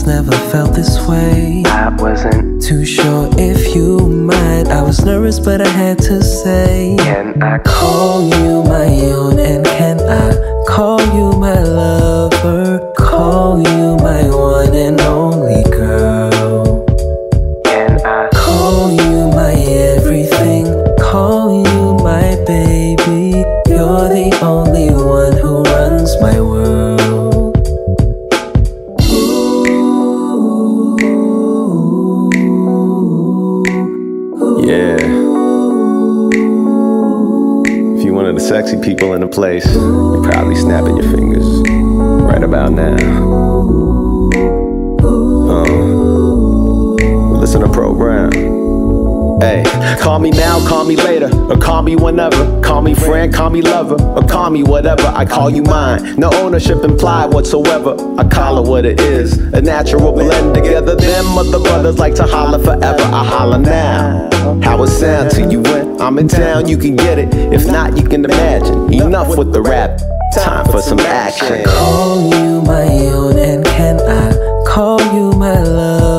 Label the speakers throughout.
Speaker 1: times, never felt this way.
Speaker 2: I wasn't
Speaker 1: too sure if you might. I was nervous, but I had to
Speaker 2: Call
Speaker 3: me now, call me later, or call me whenever. Call me friend, call me lover, or call me whatever. I call you mine. No ownership implied whatsoever. I call it what it is. A natural blend together. Them other brothers like to holler forever. I holler now. How it sound to you when I'm in town, you can get it. If not, you can imagine. Enough with the rap. Time for some action.
Speaker 1: Call you my own, and can I call you my love?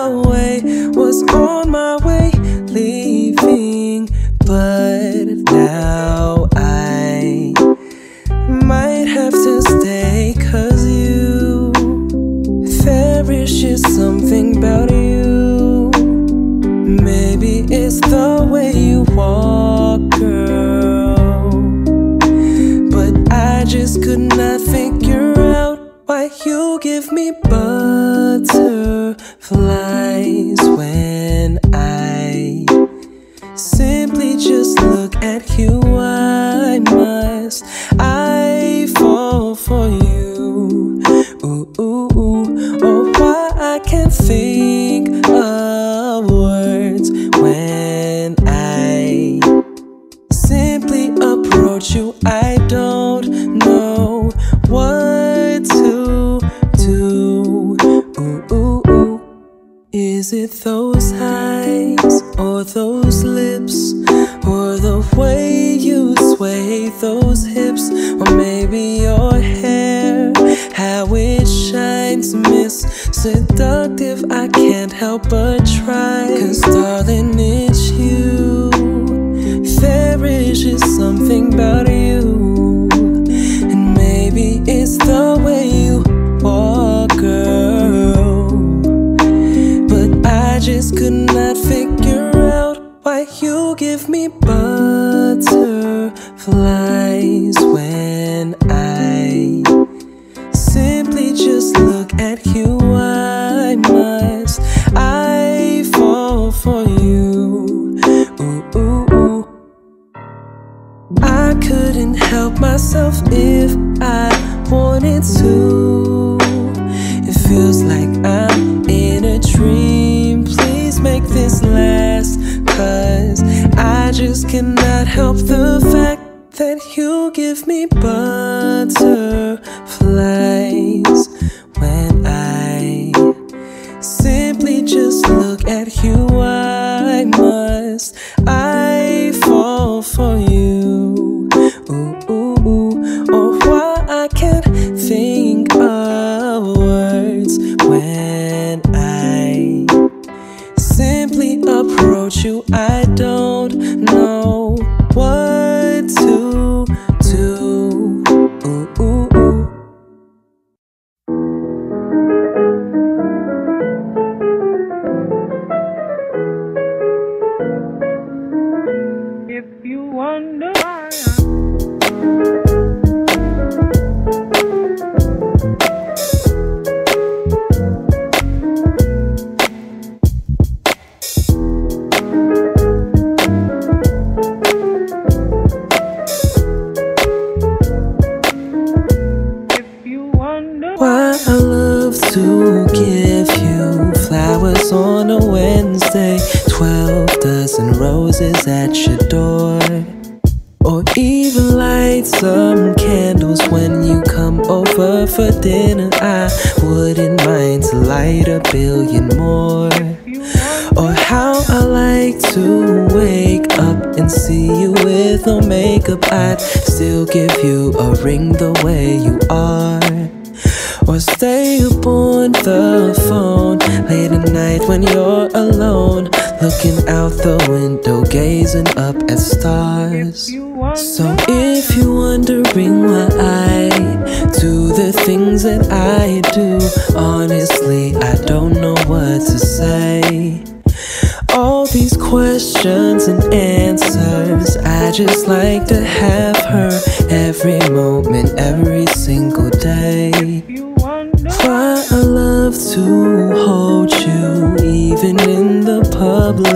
Speaker 1: away. Butterflies.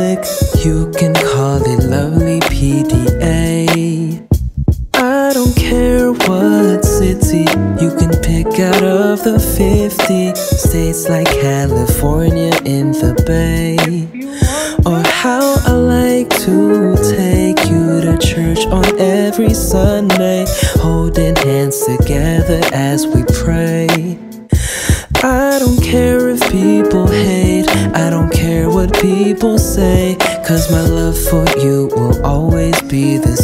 Speaker 1: Netflix. You can call it lovely PDA. I don't care what city, you can pick out of the 50 states like California in the Bay. Or how I like to Cause my love for you will always be the same.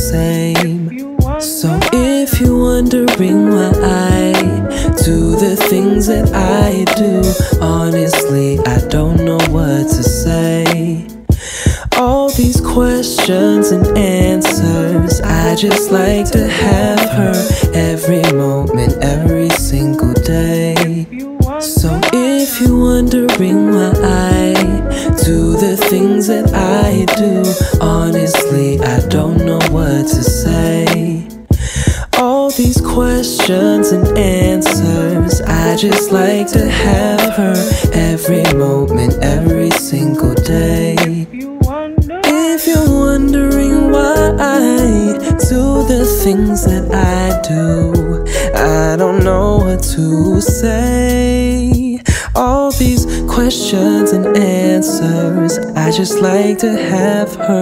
Speaker 1: have
Speaker 4: heard.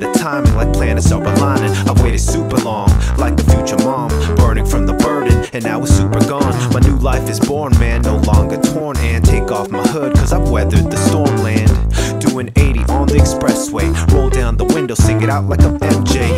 Speaker 4: Better timing, like planets are aligning. I've waited super long, like the future mom, burning from the burden, and now it's super gone. My new life is born, man, no longer torn. And take off my hood, cause I've weathered the storm land. Doing 80 on the expressway, roll down the window, sing it out like I'm MJ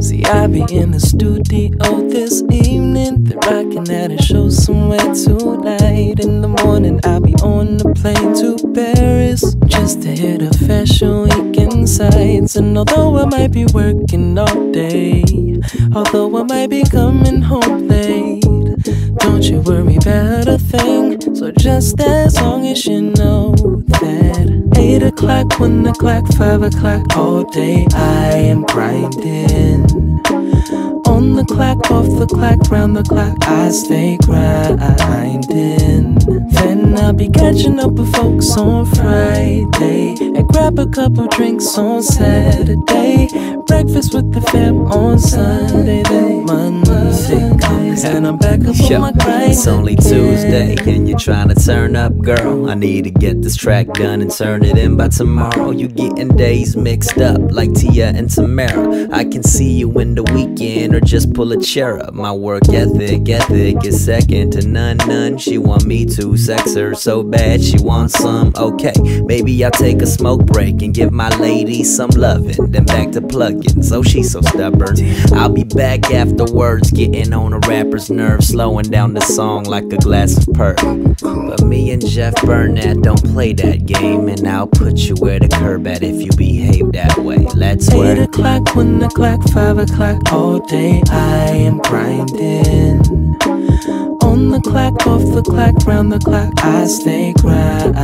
Speaker 1: See, I be in the studio this evening, then rocking at a show somewhere tonight. In the morning, I'll be on the plane to Paris just to hit a fashion week in sights. And although I might be working all day, although I might be coming home late, don't you worry about a thing. So just as long as you know 8 o'clock, 1 o'clock, 5 o'clock, all day I am grinding. On the clock, off the clock, round the clock, I stay grinding. Then I'll be catching up with folks on Friday and grab a couple drinks on Saturday. Breakfast with the fam on Sunday. Then Monday and I'm back up on my grind.
Speaker 5: it's only. Tuesday and you're trying to turn up, girl. I need to get this track done and turn it in by tomorrow. You getting days mixed up like Tia and Tamera. I can see you in the weekend or just pull a chair up. My work ethic, ethic is second to none, none. She want me to sex her so bad she wants some. Okay, maybe I'll take a smoke break and give my lady some loving. Then back to plugging, so she's so stubborn. I'll be back afterwards, getting on a rapper's nerve, slowing down the song like a glass of purr. But me and Jeff Bernat don't play that game, and I'll put you where the curb at if you behave that way. Let's
Speaker 1: Eight
Speaker 5: work.
Speaker 1: o'clock, one o'clock, five o'clock, all day I am grinding. The clock, off the clock, round the clock, I stay grinding.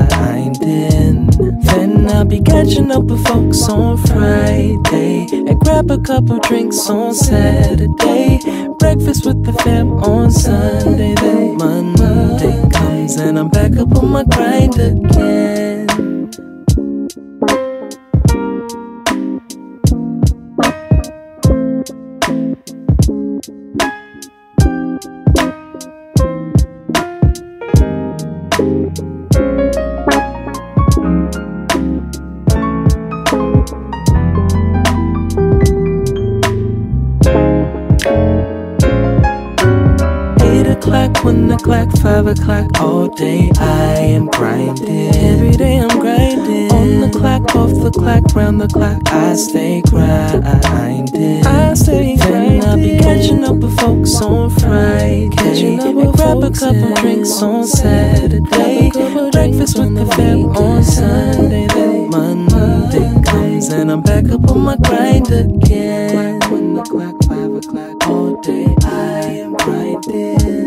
Speaker 1: Then I'll be catching up with folks on Friday and grab a couple drinks on Saturday. Breakfast with the fam on Sunday. Then Monday comes and I'm back up on my grind again.
Speaker 6: Five o'clock, all day I am grinding. Every day I'm grinding. On the clock, off the clock, round the clock, I stay grinding. I stay grinding. Then I'll be catching up with folks on Friday. Catching up with grab a couple drinks on Saturday. Breakfast with the fam on Sunday. Then Monday comes and I'm back up on my grind again. One o'clock, five o'clock, all day I am grinding.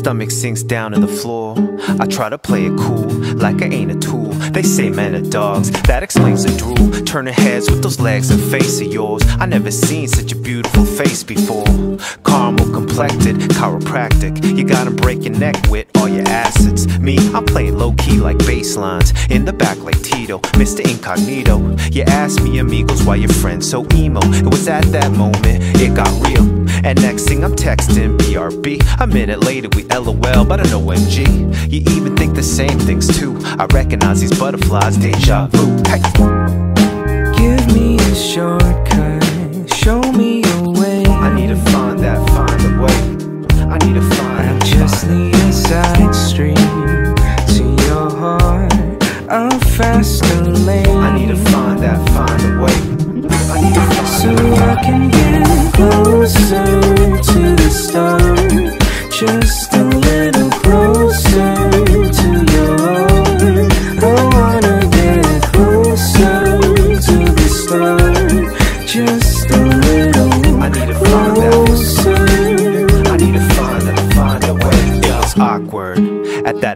Speaker 4: Stomach sinks down to the floor. I try to play it cool, like I ain't a tool. They say men are dogs, that explains the drool. Turning heads with those legs and face of yours. I never seen such a beautiful face before. Caramel complected, chiropractic. You gotta break your neck with acids. Me, I'm playing low key like bass lines. In the back like Tito, Mr. Incognito. You asked me, amigos, why your friend so emo? It was at that moment it got real. And next thing I'm texting BRB. A minute later we LOL, but I know MG. You even think the same things too. I recognize these butterflies, deja vu. Hey.
Speaker 6: Give me a shortcut,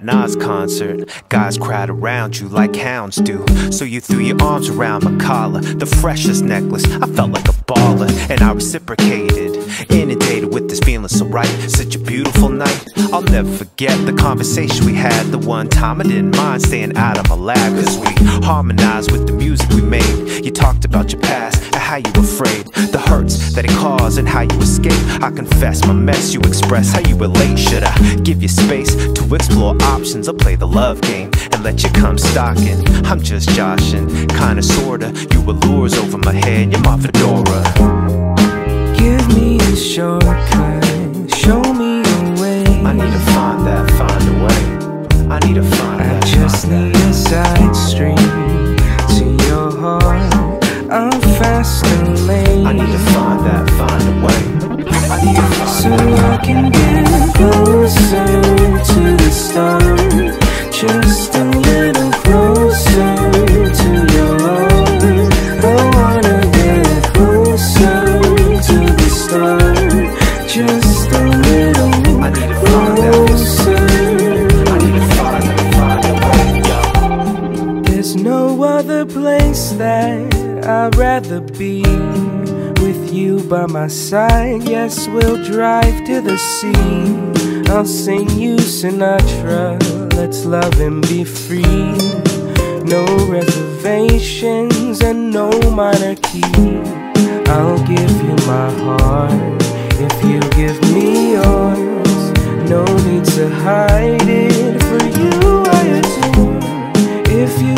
Speaker 4: Nas concert. Guys crowd around you like hounds do. So you threw your arms around my collar, the freshest necklace. I felt like a baller, and I reciprocated. Inundated with this feeling so right. Such a beautiful night. I'll never forget the conversation we had. The one time I didn't mind staying out of my lab, cause we harmonized with the music we made. You talked about your past and how you afraid, the hurts that it caused, and how you escape. I confess my mess, you express how you relate. Should I give you space to explore options or play the love game and let you come stalking? I'm just joshing, kinda sorta. You allures over my head, you're my fedora.
Speaker 6: Give me a shortcut,
Speaker 4: I need to find that, find a way. I need to find
Speaker 6: I
Speaker 4: that.
Speaker 6: just
Speaker 4: find
Speaker 6: need a side stream to your heart. I'm faster lane.
Speaker 4: I need to find that, find a way. I need to find
Speaker 6: so
Speaker 4: that.
Speaker 6: I can get closer by my side. Yes, we'll drive to the sea. I'll sing you Sinatra. Let's love and be free. No reservations and no minor key. I'll give you my heart if you give me yours. No need to hide it. For you, I adore. If you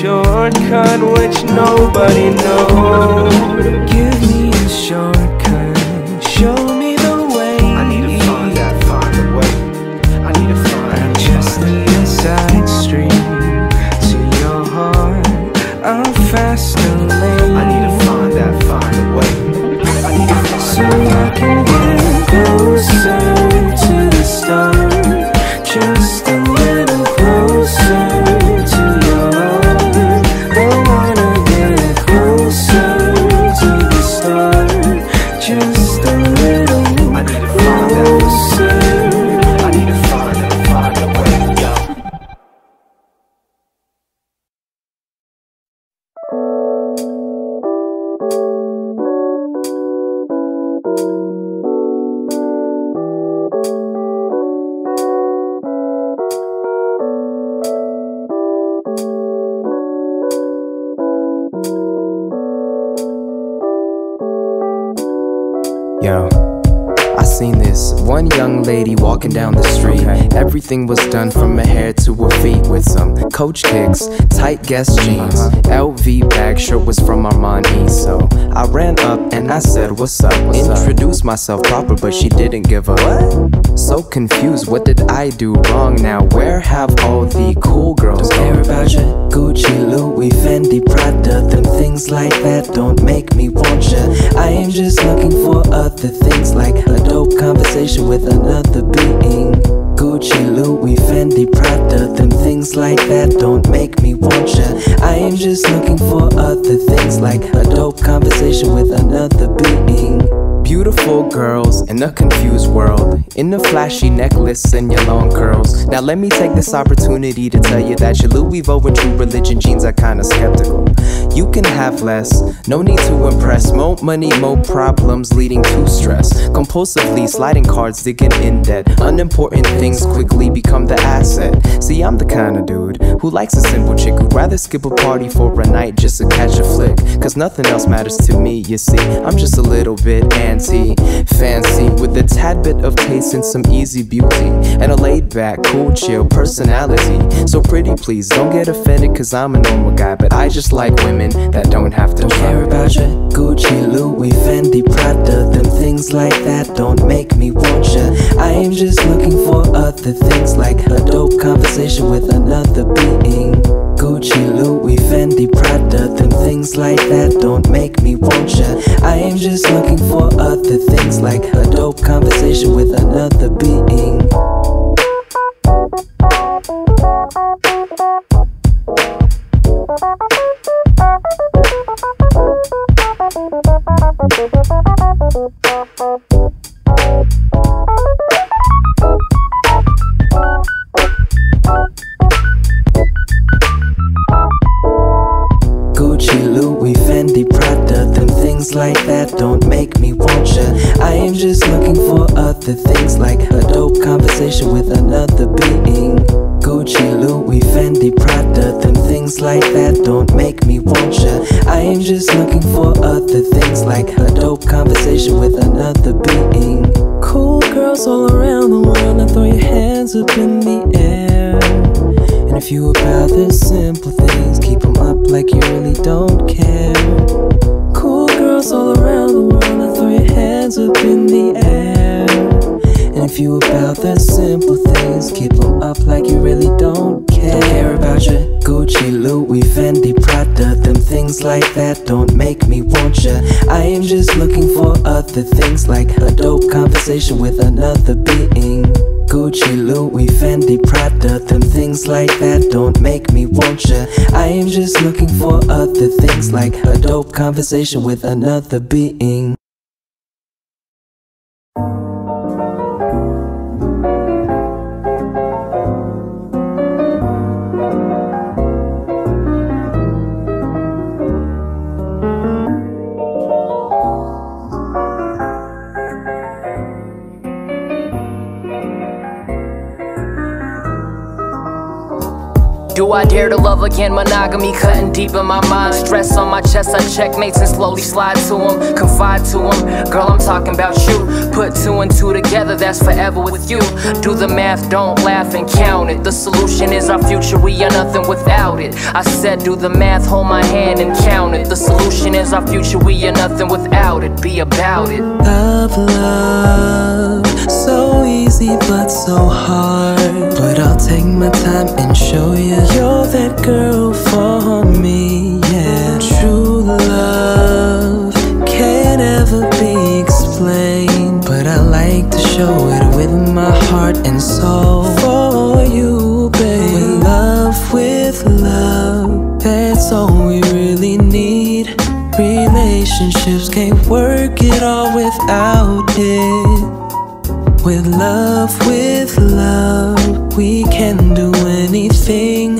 Speaker 6: shortcut which nobody knows. Walking down the street. Everything was done from her hair to her feet with some coach kicks, tight Guess jeans, uh-huh. LV bag shirt was from Armani. So I ran up and I said, "What's up?" Introduced myself proper, but she didn't give a what? So confused, what did I do wrong now? Where have all the cool girls
Speaker 1: Don't care about your Gucci, Louis, Fendi, Prada Them things like that don't make me want ya I am just looking for other things Like a dope conversation with another being Gucci, Louis, Fendi, Prada Them things like that don't make me want ya I am just looking for other things Like a dope conversation with another being
Speaker 6: Beautiful girls in a confused world, in the flashy necklace and your long curls. Now, let me take this opportunity to tell you that your Louis Vuitton True Religion jeans are kinda skeptical. You can have less, no need to impress. More money, more problems, leading to stress. Compulsively sliding cards, digging in debt. Unimportant things quickly become the asset. See, I'm the kind of dude who likes a simple chick who'd rather skip a party for a night just to catch a flick. Cause nothing else matters to me, you see. I'm just a little bit anti fancy with a tad bit of taste and some easy beauty. And a laid back, cool, chill personality. So pretty, please don't get offended cause I'm a normal guy. But I just like women that don't have to
Speaker 1: Don't care about you. Gucci, Louis, Fendi, Prada. Them things like that don't make me want ya. I am just looking for other things Like a dope conversation with another being. Gucci, Louis, Fendi, Prada. Them things like that don't make me want ya. I am just looking for other things Like a dope conversation with another being. Gucci, Thank you. Conversation with another being. Gucci, Louis, Fendi, Prada Them things like that don't make me want ya I am just looking for other things Like a dope conversation with another being
Speaker 7: again? Monogamy cutting deep in my mind. Stress on my chest, I checkmates and slowly slide to him. Confide to him. Girl, I'm talking about you. Put two and two together, that's forever with you. Do the math, don't laugh and count it. The solution is our future, we are nothing without it. I said, do the math, hold my hand and count it. The solution is our future, we are nothing without it. Be about it.
Speaker 1: Love, love, so easy but so hard. Take my time and show you you're that girl anything.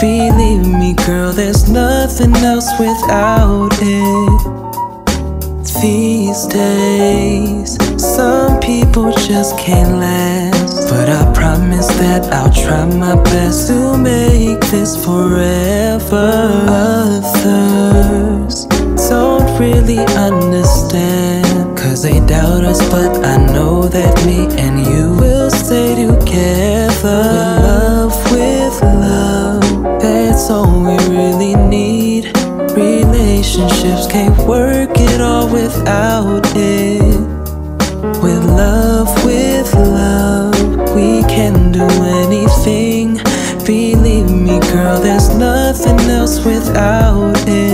Speaker 1: Believe me, girl, there's nothing else without it. These days, some people just can't last. But I promise that I'll try my best to make this forever. Others don't really understand. Cause they doubt us, but I know that me and you will stay together. All we really need. Relationships can't work it all without it. With love, with love, we can do anything. Believe me, girl, there's nothing else without it.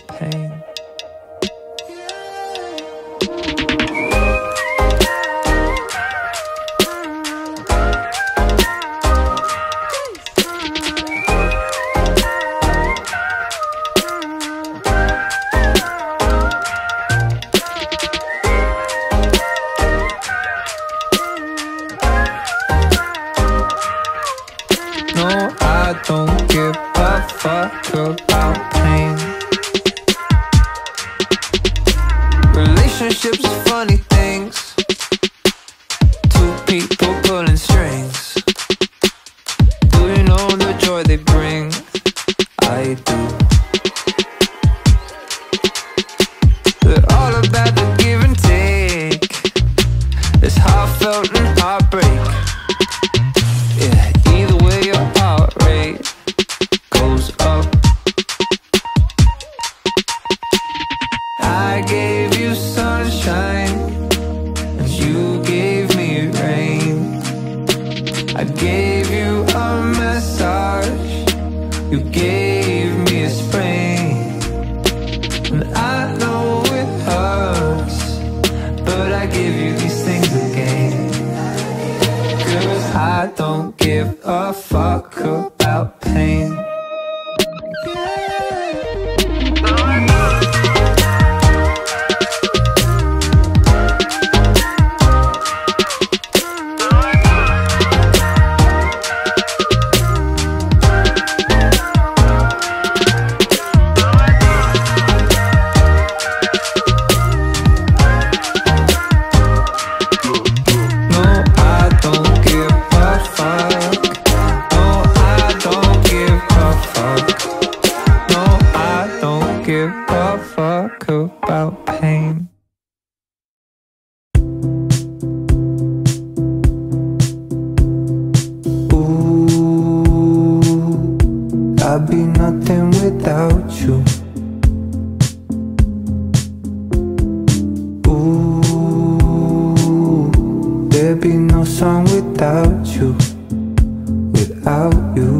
Speaker 8: About without you.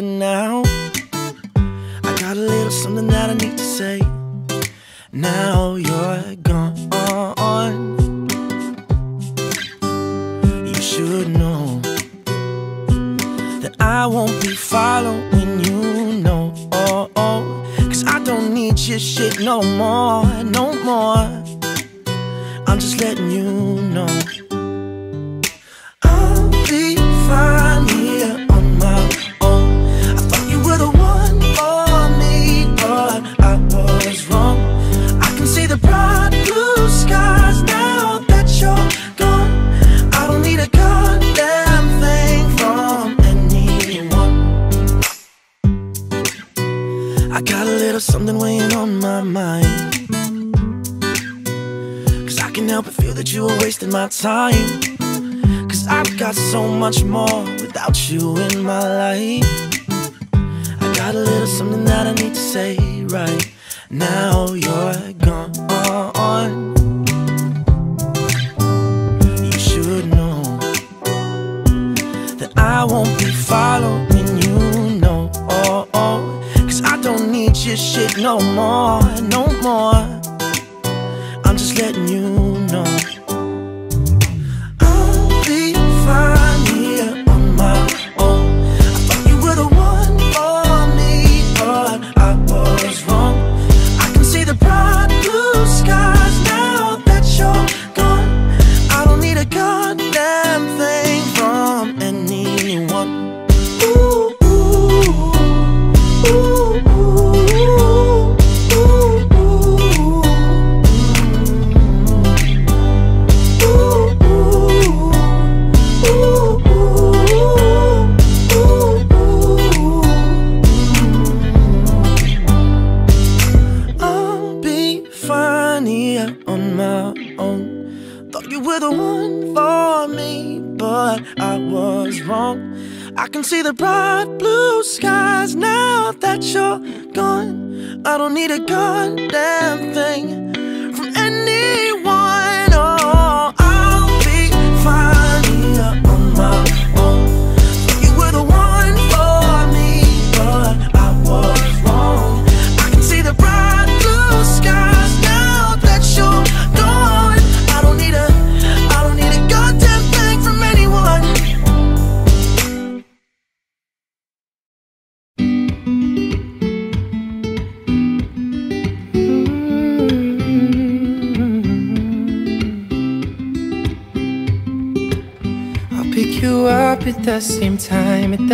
Speaker 9: Now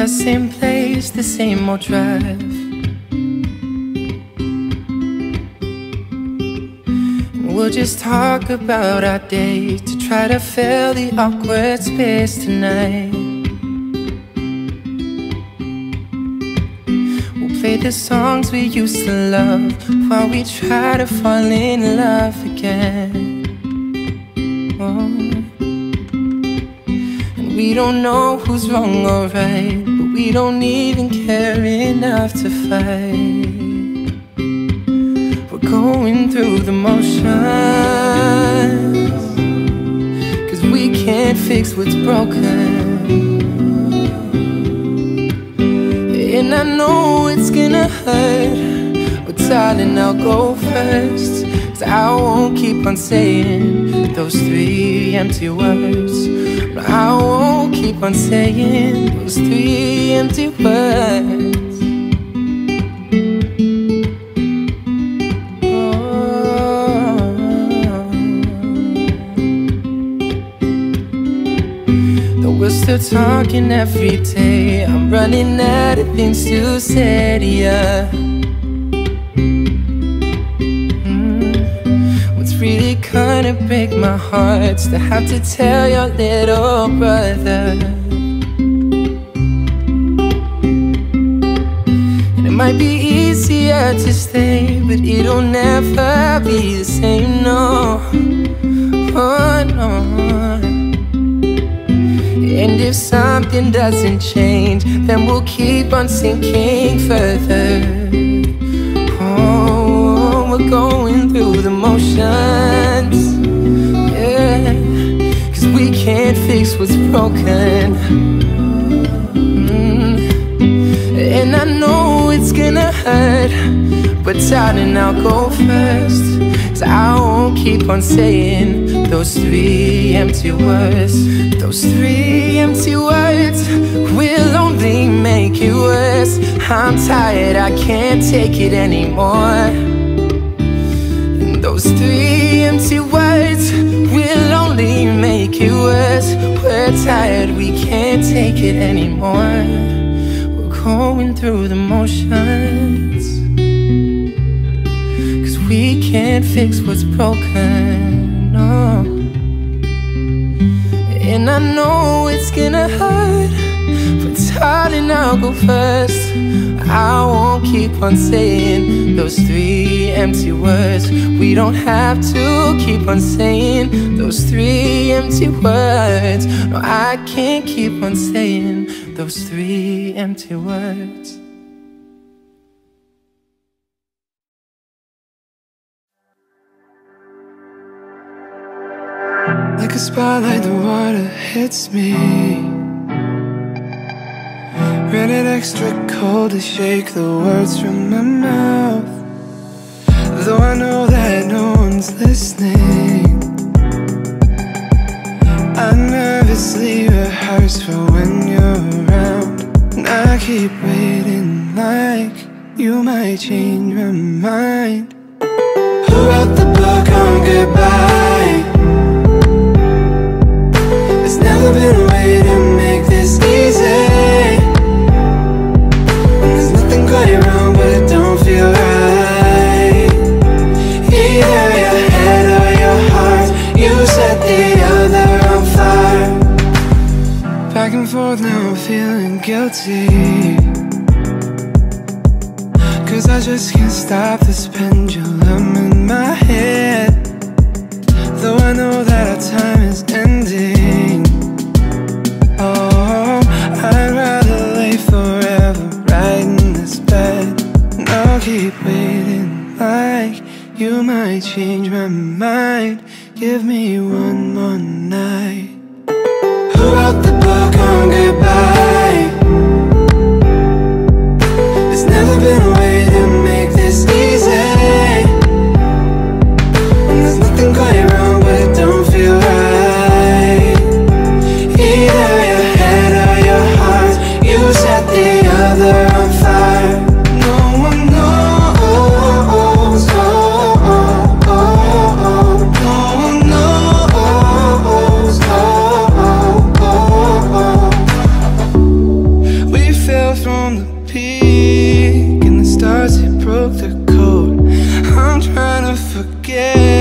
Speaker 9: the
Speaker 10: same place, the same old drive. We'll just talk about our day to try to fill the awkward space tonight. We'll play the songs we used to love while we try to fall in love again. Oh. And we don't know who's wrong or right, we don't even care enough to fight. We're going through the motions, cause we can't fix what's broken. And I know it's gonna hurt, but darling, I'll go first. Cause I won't keep on saying those three empty words. No, I won't keep on saying those three empty words. Oh. Though we're still talking every day, I'm running out of things to say to ya. Break my heart to have to tell your little brother. And it might be easier to stay, but it'll never be the same, no. Oh, no. And if something doesn't change, then we'll keep on sinking further. Oh, we're going through the motions. Can't fix what's broken. Mm. And I know it's gonna hurt, but darling, I'll go first. So I won't keep on saying those three empty words. Those three empty words will only make it worse. I'm tired, I can't take it anymore. And those three make it worse. We're tired, we can't take it anymore. We're going through the motions. Cause we can't fix what's broken. No. And I know it's gonna hurt. But darling, I'll go first. I won't keep on saying those three empty words. We don't have to keep on saying those three empty words. No, I can't keep on saying those three empty words.
Speaker 6: Like a spotlight, the water hits me. Rated extra cold to shake the words from my mouth. Though I know that no one's listening. I nervously rehearse for when you're around. And I keep waiting like you might change my mind. Who wrote the book on goodbye? There's never been feeling guilty. Cause I just can't stop this pendulum in my head. Though I know that our time is ending. Oh, I'd rather lay forever right in this bed. And I'll keep waiting like you might change my mind. Give me one more night. Wrote the book on goodbye? Forget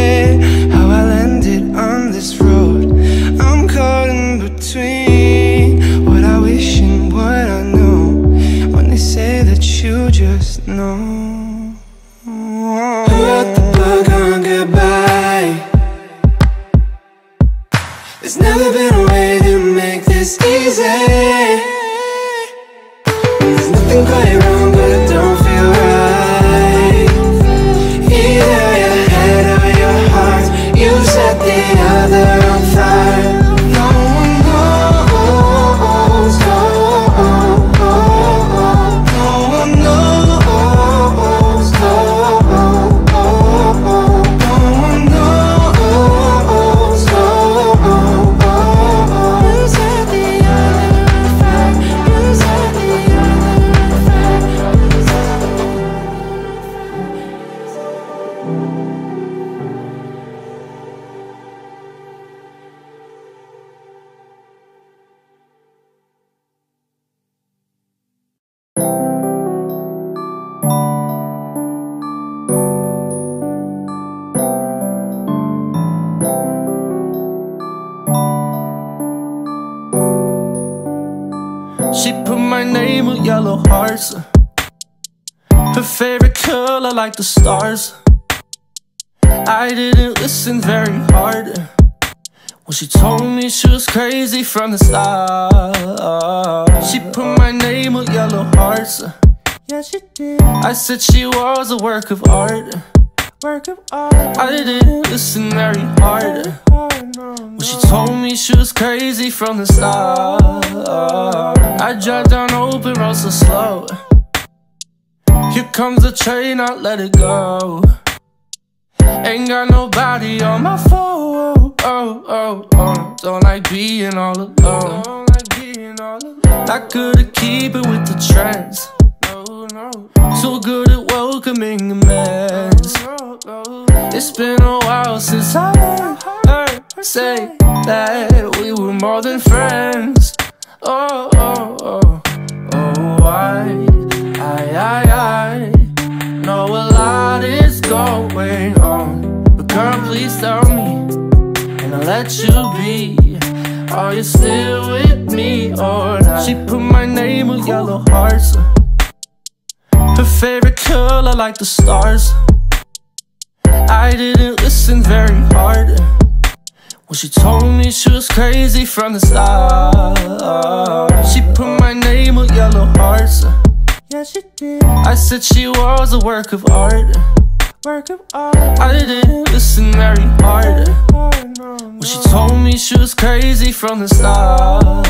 Speaker 11: crazy from the start. She put my name on yellow hearts. Yeah, she did. I said she was a work of art. work of art. I didn't listen very hard. When she told me she was crazy from the start. I drive down open road so slow. Here comes the train, I let it go. Ain't got nobody on my phone. Oh, oh, oh. Don't like being all alone. I couldn't keep it with the trends. So good at welcoming a mess. It's been a while since I heard her say that we were more than friends. Oh, oh, oh, oh, I, I, I, I know a lot is going on. But girl, please tell me, and I'll let you be. Are you still with me or not? She put my name with yellow hearts. Her favorite color like the stars. I didn't listen very hard. When she told me she was crazy from the start. She put my name with yellow hearts. Yeah, she did. I said she was a work of art. Work of art. I didn't listen very hard. When she told me she was crazy from the start.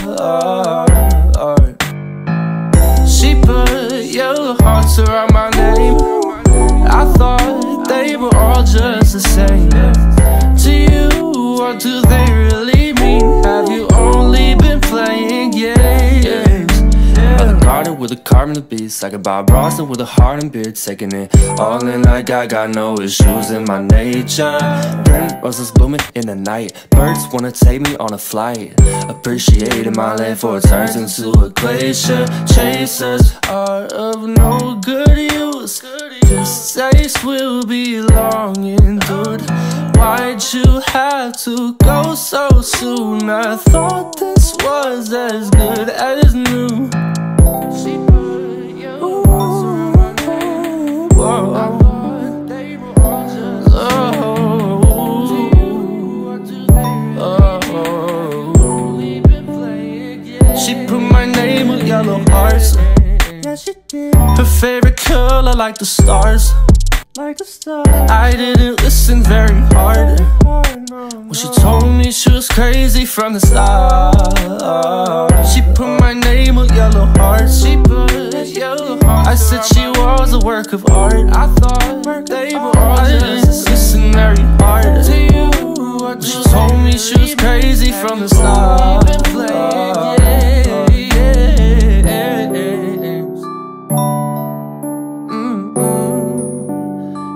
Speaker 11: She put yellow hearts around my name. I thought they were all just the same. To you, or to they Garden with a carbon beats Like a Bob Ross with a heart and beard. Taking it all in like I got no issues in my nature. Burning roses blooming in the night. Birds wanna take me on a flight. Appreciating my land for it turns into a glacier. Chasers are of no good use. This taste will be long endured. Why'd you have to go so soon? I thought this was as good as new She put my name Whoa. I thought they were all just. Oh. Oh. She put my name with yellow hearts. Her favorite color like the stars. Like the stars. I didn't listen very hard. Oh, when she told me she was crazy from the start. She put my name with yellow hearts. She put yellow hearts. I said she was a work of art. I thought they were didn't listen very hard. To you, she told me she was crazy from the start.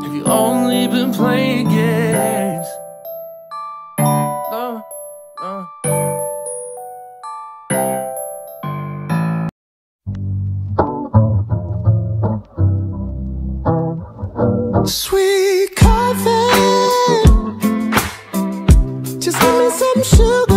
Speaker 11: Have you only been playing games?
Speaker 12: Sweet coffee. Just give me some sugar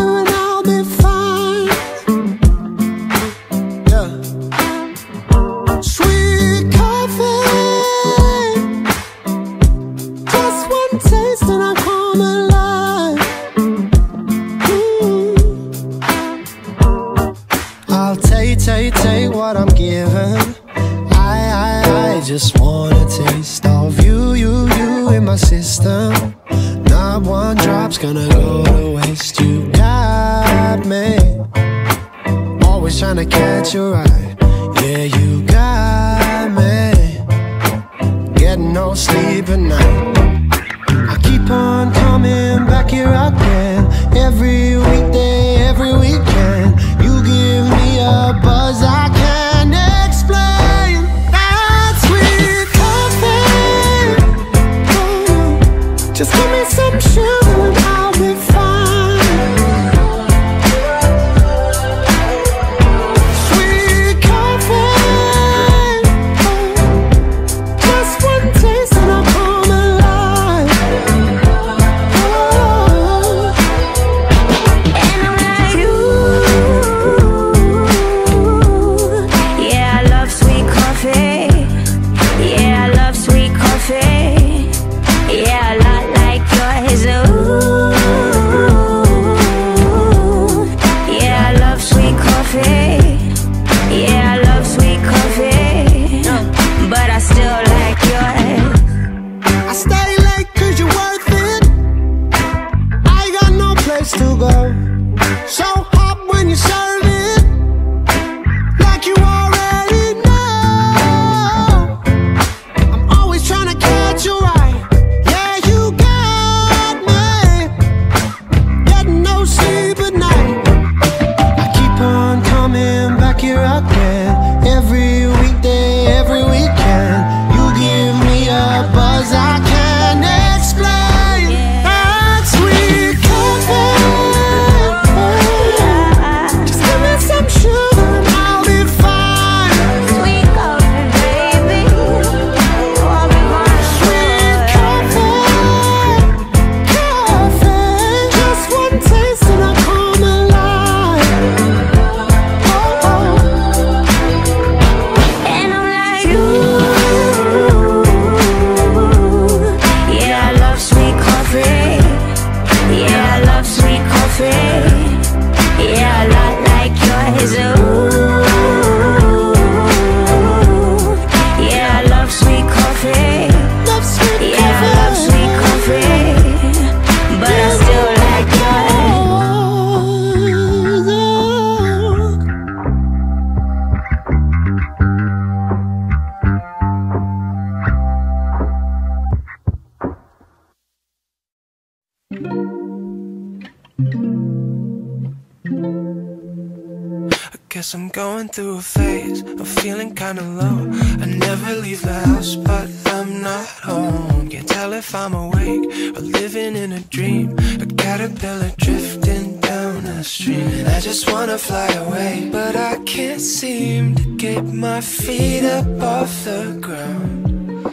Speaker 12: street. I just wanna
Speaker 6: fly away, but I can't seem to get my feet up off the ground.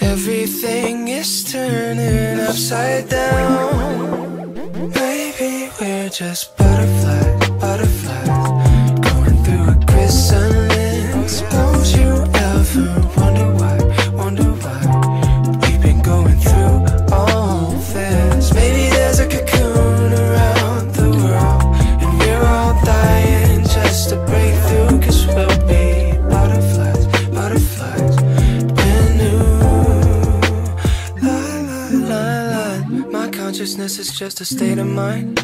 Speaker 6: Everything is turning upside down. Maybe we're just butterflies, butterflies, going through a crescent. just a state of mind.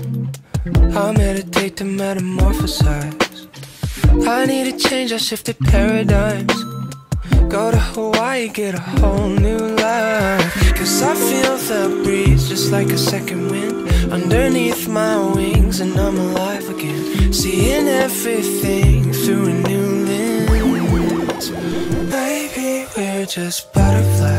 Speaker 6: I meditate to metamorphosize. I need a change, I shifted paradigms. Go to Hawaii, get a whole new life. Cause I feel the breeze just like a second wind. Underneath my wings, and I'm alive again. Seeing everything through a new lens. Baby, we're just butterflies.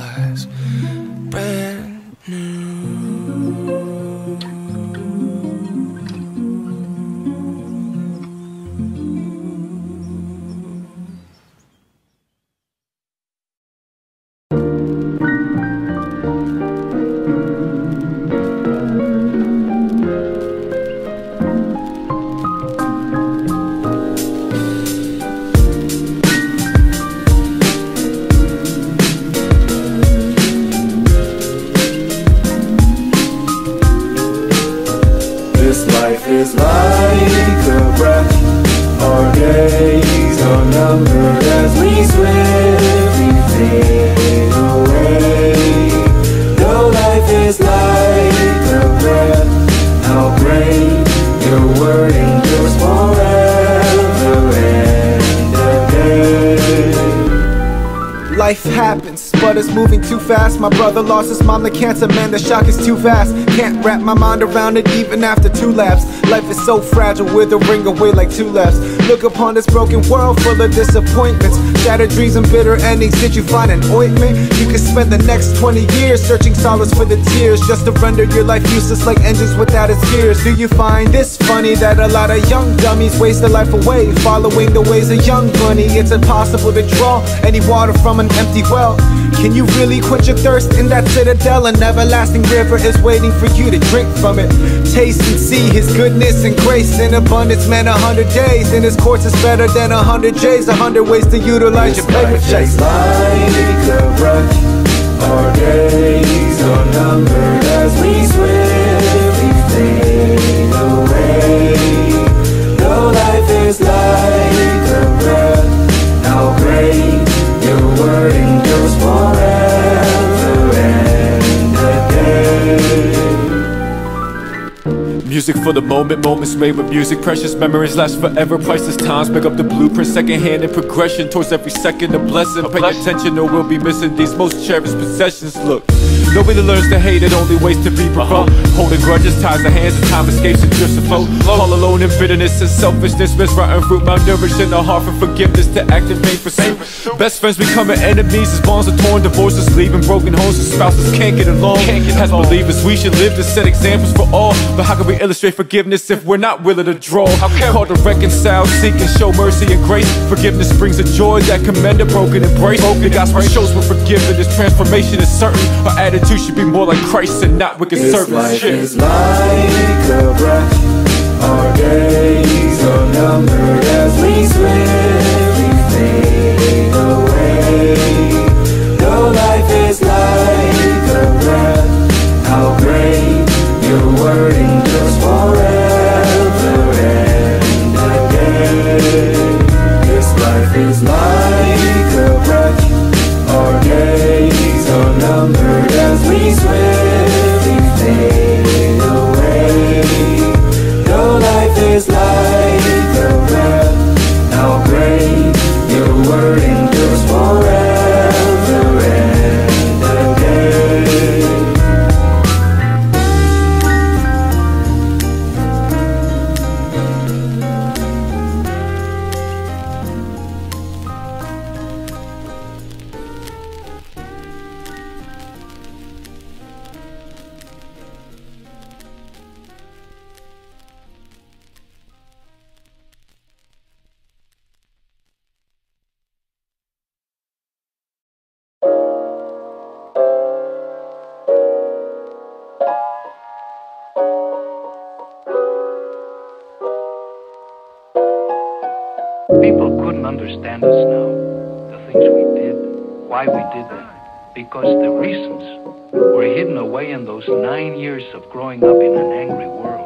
Speaker 6: butterflies, brand new.
Speaker 4: Mom cancer, man, the shock is too vast. Can't wrap my mind around it even after two laps. Life is so fragile, withering away like two laps. Look upon this broken world full of disappointments. Shattered dreams and bitter endings. Did you find an ointment? You could spend the next 20 years searching solace for the tears just to render your life useless like engines without its gears. Do you find this funny that a lot of young dummies waste their life away following the ways of young money? It's impossible to draw any water from an empty well. Can you really quench your thirst in that citadel? An everlasting river is waiting for you to drink from it. Taste and see his goodness and grace in abundance. Man, a hundred days in his course is better than a hundred J's. A hundred ways to utilize your paper chase.
Speaker 1: like a breath. Our days are numbered as we swiftly fade away. No life is like a breath. How great your word forever
Speaker 13: Music for the moment, moments made with music. Precious memories last forever. Priceless times make up the blueprint. Second hand in progression towards every second a blessing. Pay attention or we'll be missing these most cherished possessions. Look. Nobody learns to hate it, only ways to be provoked. Holding grudges, ties the hands, and time escapes and drifts afloat. All alone in bitterness and selfishness, miss rotten fruit, malnourished, and a heart for forgiveness to act in vain pursuit. Best friends becoming enemies as bonds are torn, divorces leaving broken homes, and spouses can't get along. As believers, we should live to set examples for all. But how can we illustrate forgiveness if we're not willing to draw? Called to reconcile, seek and show mercy and grace. Forgiveness brings a joy that commend a broken embrace. The gospel shows we're forgiven, this transformation is certain. Our attitude should be more like Christ and not wicked
Speaker 1: This
Speaker 13: servants.
Speaker 1: life
Speaker 13: Shit.
Speaker 1: is like a breath. Our days are numbered as we swiftly is like a breath. How great your word
Speaker 14: those nine years of growing up in an angry world.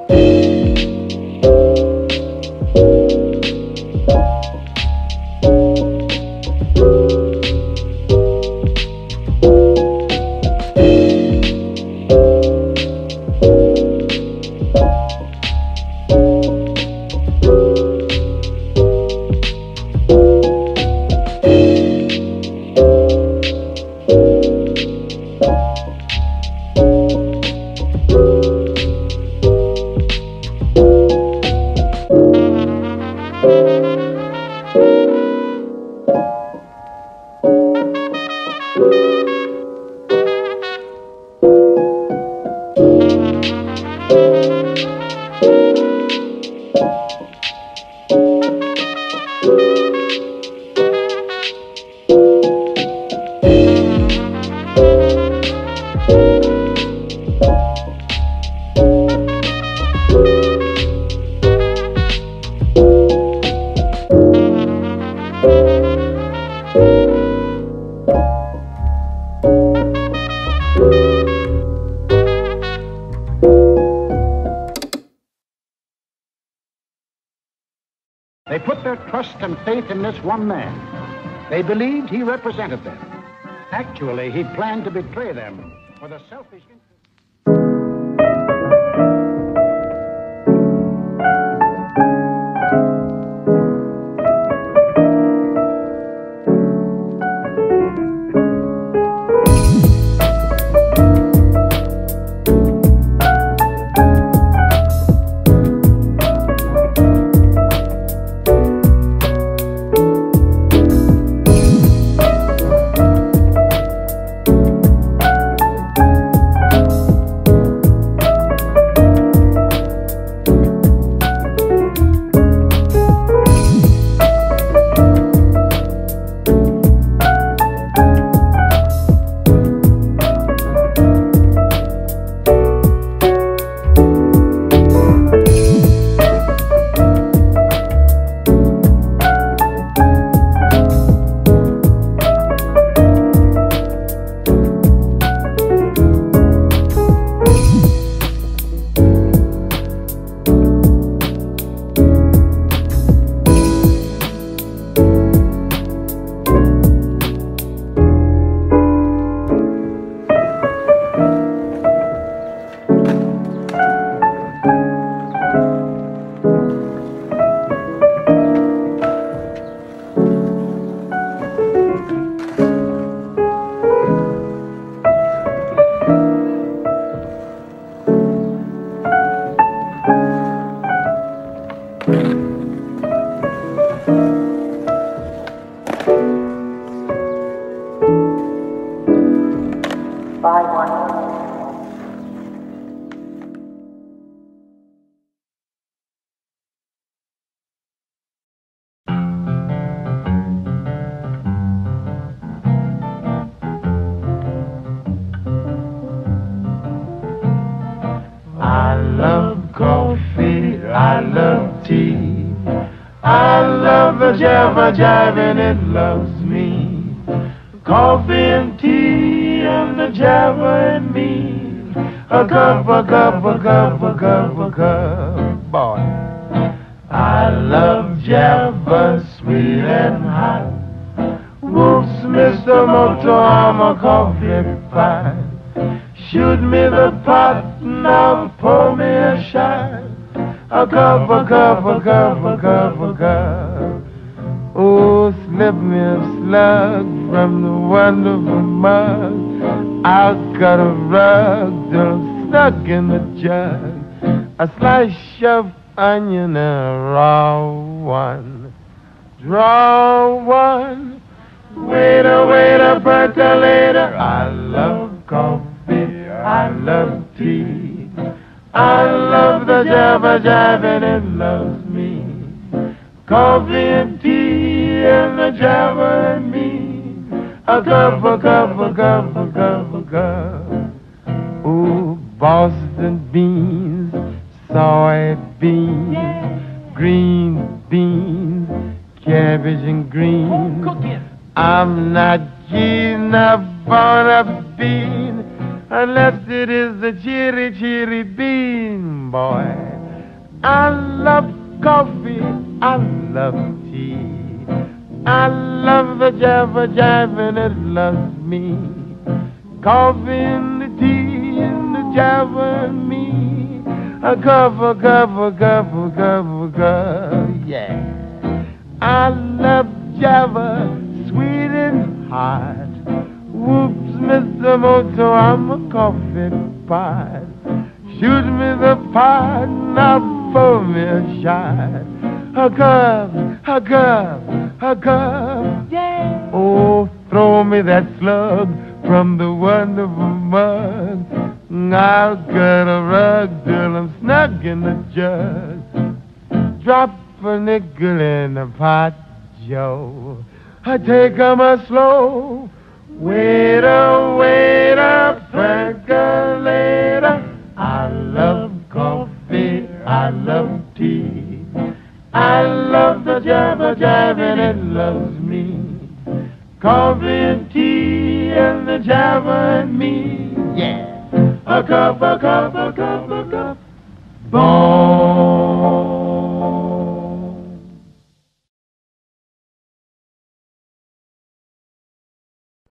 Speaker 15: They believed he represented them. Actually, he planned to betray them for the selfish interest.
Speaker 16: A cup, a cup, a cup, a cup, a cup, boy. I love Java, sweet and hot. Whoops, Mr. Moto, I'm a coffee pot. Shoot me the pot, now pour me a shot. A cup, a cup, a cup, a cup, a cup. Oh, slip me a slug from the wonderful mug. I've got a rug till stuck in the jug. A slice of onion a raw one. Draw one. Waiter, waiter, percolator. I love coffee. I love tea. I love the jabba jive and it loves me. Coffee and tea and the jabba and me. A cup, a cup, a cup, a cup, a cup. Ooh, Boston beans, soybeans, green beans, cabbage and greens. Oh, I'm not keen upon a bean unless it is the cheery, cheery bean, boy. I love coffee, I love tea. I love the java jive and it loves me. Coffee and the tea and the jabba and me. A cup, a cup, a cup, a cup, a cup, yeah. I love java, sweet and hot. Whoops, Mr. Moto, I'm a coffee pot. Shoot me the pot, now pour me a shot. A cup, a cup, a cup, yeah. Oh, throw me that slug from the wonderful mug. I've got a rug till I'm snug in the jug. Drop a nickel in the pot, Joe. I take 'em a slow. Waiter, waiter, percolator. I love coffee, I love tea. I love the jabba jive and it loves me. Coffee and tea and the jabba and me. Yeah. A cup, a cup, a cup, a cup. Bon.